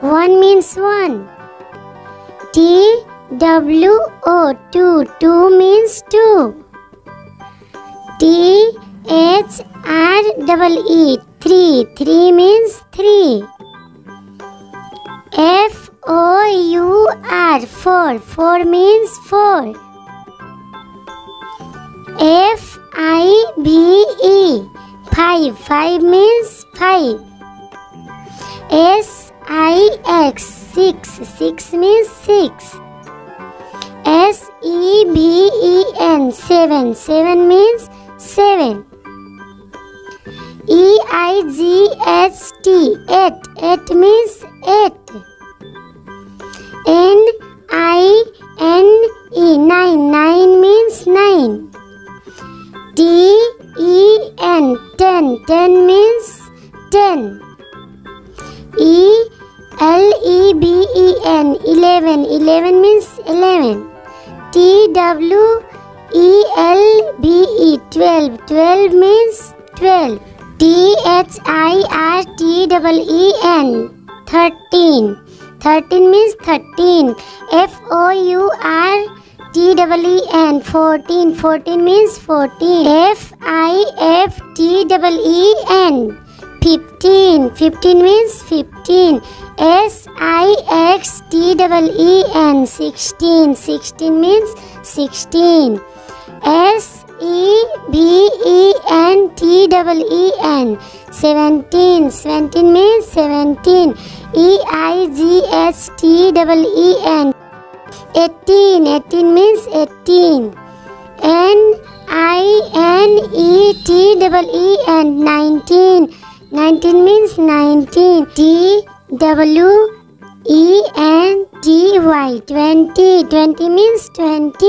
one means one. T W O two two means two. T H R double E three three means three. F O U R four four means four. F I B E five five means five. S I X six six means six. S E V E N seven seven means seven. E I G H T eight eight means eight. N I N E nine nine means nine. T E N ten ten means ten. L E B E N eleven eleven means eleven. T W E L B E twelve twelve means twelve. T H I R T double E N thirteen thirteen means thirteen. F O U R T double E N fourteen fourteen means fourteen. F I F T double E N fifteen fifteen means fifteen. S I X T E N sixteen sixteen means sixteen. S E B E N T E N seventeen seventeen means seventeen. E I G H T E N eighteen eighteen means eighteen. N I N E T E N nineteen nineteen means nineteen. T W E N T Y twenty twenty means twenty.